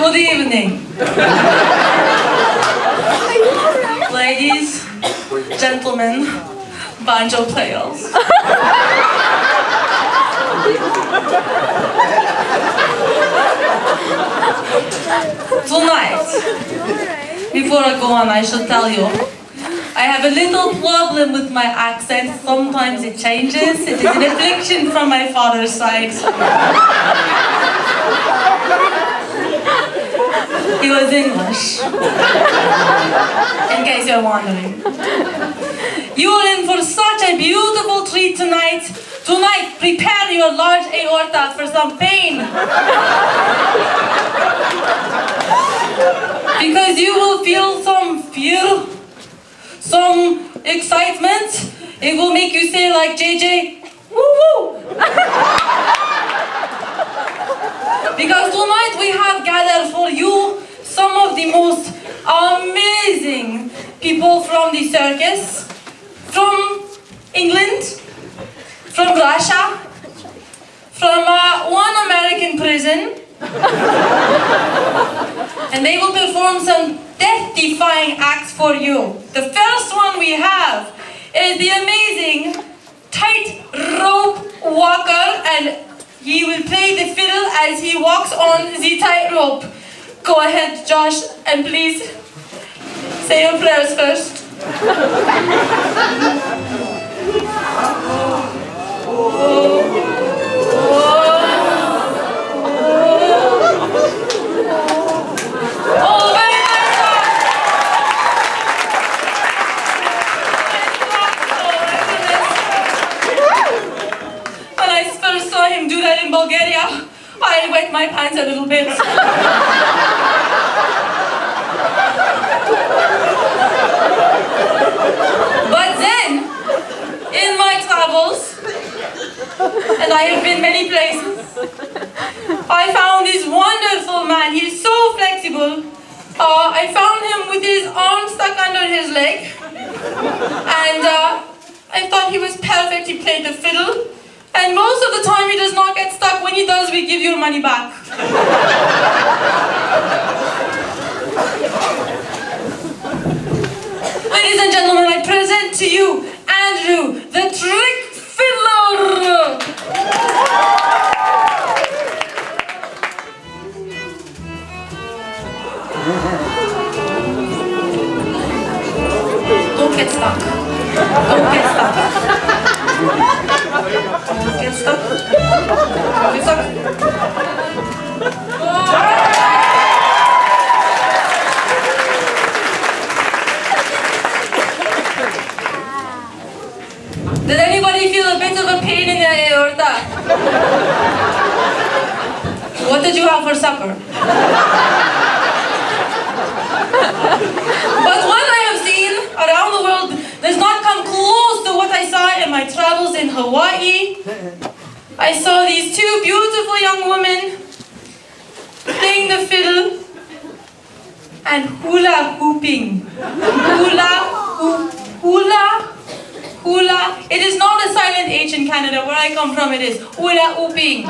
Good evening. Ladies, gentlemen, banjo players. Tonight, before I go on, I should tell you, I have a little problem with my accent. Sometimes it changes. It is an affliction from my father's side. He was English. In case you're wondering. You are in for such a beautiful treat tonight. Tonight, prepare your large aorta for some pain. because you will feel some fear, some excitement. It will make you say like JJ, woo woo. because tonight we have gathered for you some of the most amazing people from the circus, from England, from Russia, from uh, one American prison, and they will perform some death-defying acts for you. The first one we have is the amazing tight rope walker, and he will play the fiddle as he walks on the tightrope. Go ahead, Josh, and please say your prayers first. I saw him do that in Bulgaria, I wet my pants a little bit. but then, in my travels, and I have been many places, I found this wonderful man. He's so flexible. Uh, I found him with his arm stuck under his leg. And uh, I thought he was perfect. He played the fiddle. And most of the time he does not get stuck. When he does, we give your money back. Ladies and gentlemen, I present to you Andrew, the trick Don't get stuck. Don't get stuck. Don't get stuck. Did anybody feel a bit of a pain in their aorta? What did you have for supper? But what I have seen around the world does not come close to what I saw in my travels in Hawaii. I saw these two beautiful young women playing the fiddle and hula hooping. Hula hoop, hula, hula. It is not a silent H in Canada. Where I come from, it is hula hooping.